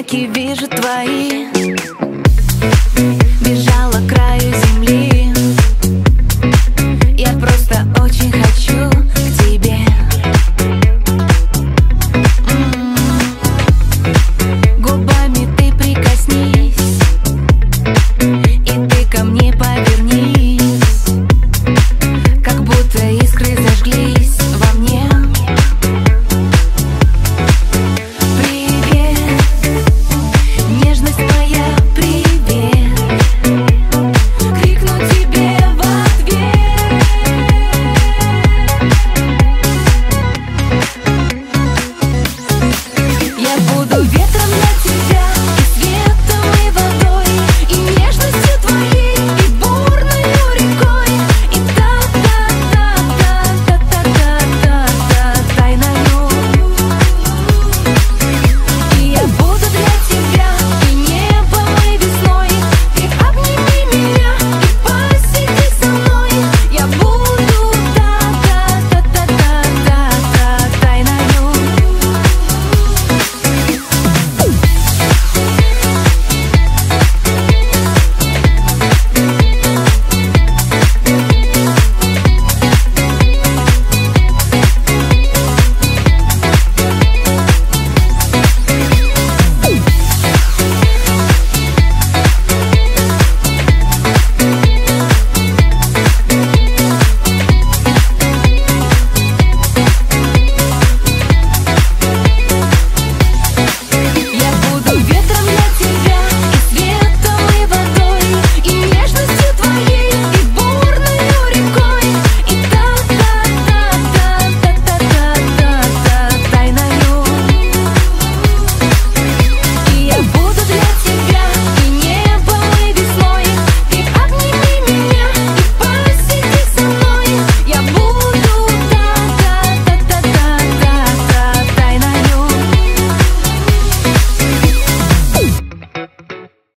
Знаки вижу твои. Бежала к краю земли